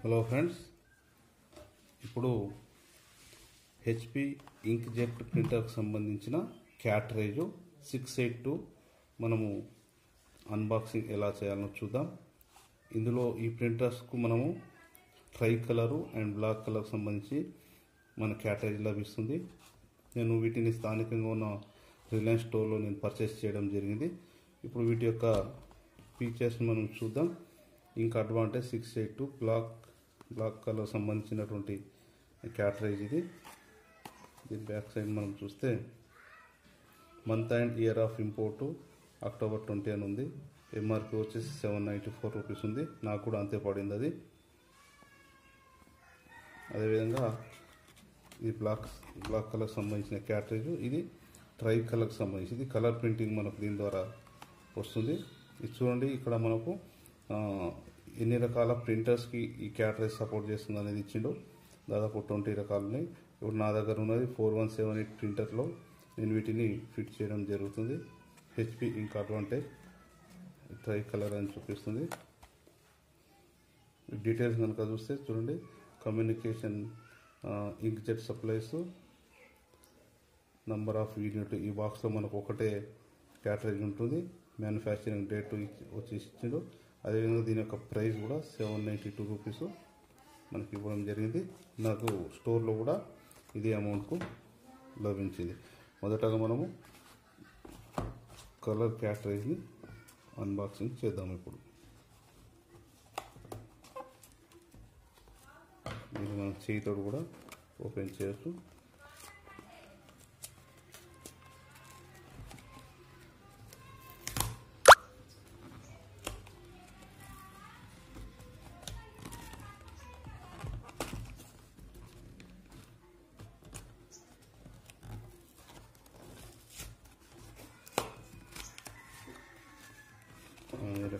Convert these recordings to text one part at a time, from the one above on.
Hello friends ఇప్పుడు HP inkjet ప్రింటర్కి సంబంధించిన క్యాటరేజ్ సిక్స్ ఎయిట్ టూ మనము అన్బాక్సింగ్ ఎలా చేయాలో చూద్దాం. ఇందులో ఈ ప్రింటర్స్కు మనము ట్రై కలరు అండ్ బ్లాక్ కలర్కి సంబంధించి మన క్యాటరేజ్ లభిస్తుంది. నేను వీటిని స్థానికంగా ఉన్న రిలయన్స్ స్టోర్లో నేను పర్చేస్ చేయడం జరిగింది. ఇప్పుడు వీటి యొక్క ఫీచర్స్ని మనం చూద్దాం. ఇంకా advantage six eight two black black colour సంబంధించినటువంటి క్యాటరేజ్ ఇది. దీని బ్యాక్ సైడ్ మనం చూస్తే month and year of import October twenty అని ఉంది. ఎంఆర్పి వచ్చేసి సెవెన్ నైంటీ ఫోర్ రూపీస్ ఉంది. నాకు కూడా అంతే పడింది అది. అదేవిధంగా ఇది బ్లాక్ బ్లాక్ కలర్కి సంబంధించిన క్యాటరేజ్. ఇది ట్రై కలర్కి సంబంధించి ఇది కలర్ ప్రింటింగ్ మనకు దీని ద్వారా వస్తుంది. ఇది చూడండి ఇక్కడ మనకు ఎన్ని రకాల ప్రింటర్స్కి ఈ క్యాటరేజ్ సపోర్ట్ చేస్తుంది అనేది ఇచ్చిండు. దాదాపు ట్వంటీ రకాలు ఇప్పుడు నా దగ్గర ఉన్నది ఫోర్ వన్ సెవెన్ ఎయిట్ ప్రింటర్లో నేను వీటిని ఫిట్ చేయడం జరుగుతుంది. హెచ్పి ఇంకా అడ్వాంటేజ్ ట్రై కలర్ అని చూపిస్తుంది. డీటెయిల్స్ కనుక చూస్తే చూడండి. Communication inkjet supplies number of unit ఈ బాక్స్లో మనకు ఒకటే క్యాటరేజ్ ఉంటుంది. మ్యానుఫ్యాక్చరింగ్ డేట్ వచ్చేసి ఇచ్చిండు. అదేవిధంగా దీని యొక్క ప్రైస్ కూడా సెవెన్ నైంటీ టూ రూపీస్ మనకి ఇవ్వడం జరిగింది. నాకు స్టోర్లో కూడా ఇదే అమౌంట్కు లభించింది. మొదటగా మనము కలర్ క్యాటరేజ్ని అన్బాక్సింగ్ చేద్దాం ఇప్పుడు. దీన్ని మనం చేయితో కూడా ఓపెన్ చేయొచ్చు.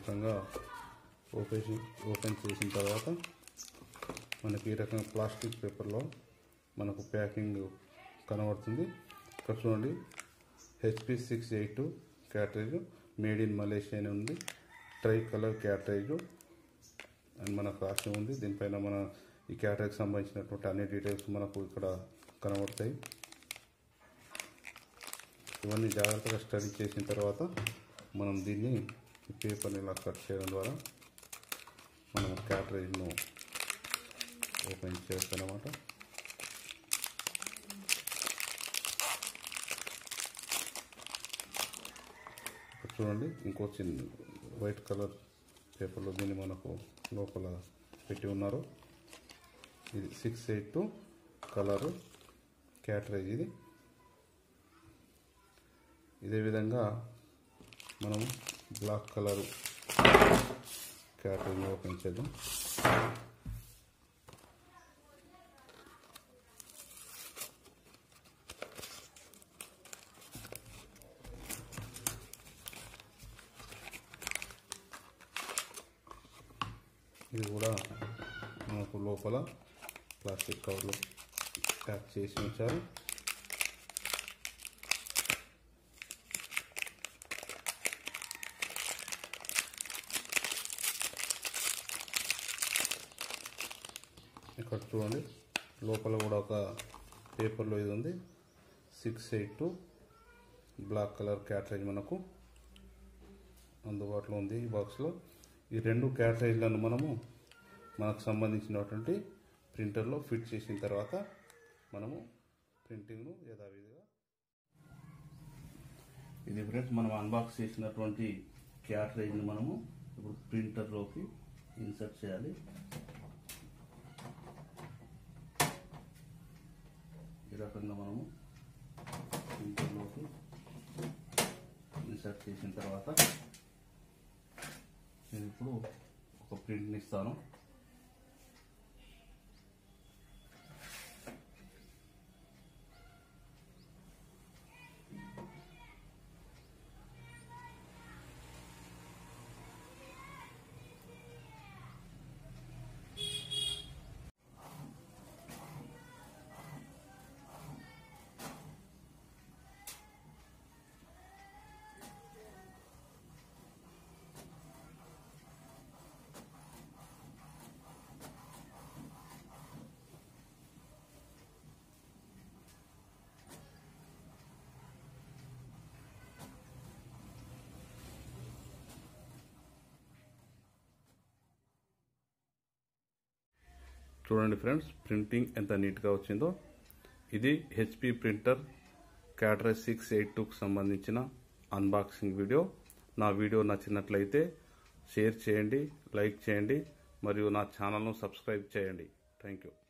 రకంగా ఓపెన్ ఓపెన్ చేసిన తర్వాత మనకి ఈ రకంగా ప్లాస్టిక్ పేపర్లో మనకు ప్యాకింగ్ కనబడుతుంది. ఇక్కడ చూడండి HP six eight two cartridge made in Malaysia అని ఉంది. ట్రై కలర్ క్యాటరేజ్ అండ్ మనకు రాసి ఉంది. దీనిపైన మన ఈ క్యాటరేజ్కి సంబంధించినటువంటి అన్ని డీటెయిల్స్ మనకు ఇక్కడ కనబడతాయి. ఇవన్నీ జాగ్రత్తగా స్టడీ చేసిన తర్వాత మనం దీన్ని ఈ పేపర్ని ఇలా కట్ చేయడం ద్వారా మనం క్యాటరేజ్ను ఓపెన్ చేయొచ్చు చూడండి ఇంకో చిన్న వైట్ కలర్ పేపర్లో దీన్ని మనకు లోపల పెట్టి ఉన్నారు. ఇది six eight two colour cartridge ఇది. ఇదే విధంగా మనం బ్లాక్ కలర్ క్యాటరింగ్ ఓపెన్ చేద్దాం. ఇది కూడా మనకు లోపల ప్లాస్టిక్ కవర్లో ప్యాక్ చేసి ఉంచారు. ఇక్కడ చూడండి. లోపల కూడా ఒక పేపర్లో ఇది ఉంది. Six eight two. Black colour cartridge మనకు అందుబాటులో ఉంది ఈ బాక్స్లో. ఈ రెండు క్యాటరేజ్లను మనము మనకు సంబంధించినటువంటి ప్రింటర్లో ఫిట్ చేసిన తర్వాత మనము ప్రింటింగ్ను యథావిధిగా ఇది ఫ్రెండ్స్ మనం అన్బాక్స్ చేసినటువంటి క్యాటరేజ్ని మనము ఇప్పుడు ప్రింటర్లోకి ఇన్సర్ట్ చేయాలి. ఈ రకంగా మనము ప్రింటర్లోకి ఇన్సర్ట్ చేసిన తర్వాత నేను ఇప్పుడు ఒక ప్రింట్ని ఇస్తాను. చూడండి ఫ్రెండ్స్ ప్రింటింగ్ ఎంత నీట్గా వచ్చిందో. ఇది HP printer cartridges six eight టూకి సంబంధించిన అన్బాక్సింగ్ వీడియో నా వీడియో నచ్చినట్లయితే షేర్ చేయండి లైక్ చేయండి మరియు నా ఛానల్ను సబ్స్క్రైబ్ చేయండి. Thank you